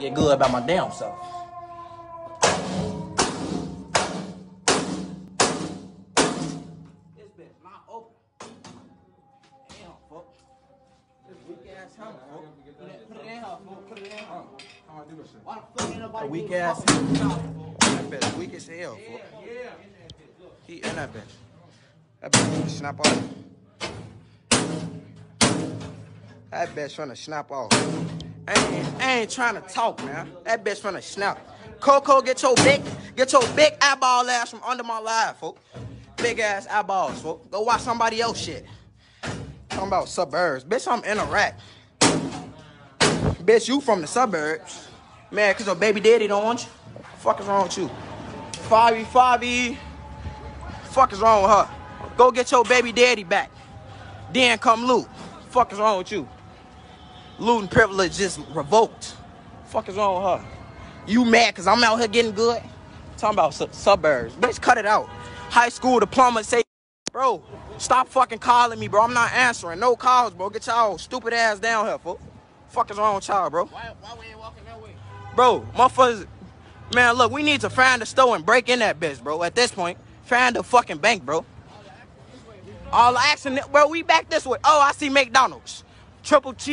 get good about my damn self. This bitch not open. Damn, fuck. This weak ass helmet, fuck. Put it- Put it in her, fuck. Put it in her. Why the fuck ain't nobody A weak give ass- fuck? Nah, That bitch weak as hell, fool. He in that bitch. That bitch finna snap off. That bitch trying to snap off. I ain't, ain't trying to talk, man. That bitch finna snap. Coco, get your big, get your big eyeball ass from under my live, folks. Big ass eyeballs, folks. Go watch somebody else shit. Talking about suburbs. Bitch, I'm in Iraq. Bitch, you from the suburbs. Man, cause your baby daddy don't want you. Fuck is wrong with you? Fabi, Fabi. Fuck is wrong with her? Go get your baby daddy back. Then come loot. Fuck is wrong with you? Looting privilege just revoked. Fuck is wrong with her? You mad cause I'm out here getting good? Talking about su- suburbs. Bitch, cut it out. High school diploma say, bro, stop fucking calling me, bro. I'm not answering. No calls, bro. Get y'all stupid ass down here, fool. Fuck is wrong with y'all, bro? Why, why we ain't walking that way? Bro, motherfuckers, man, look, we need to find the store and break in that bitch, bro. At this point, find the fucking bank, bro. All the action, bro, we back this way. Oh, I see McDonald's. Triple cheese.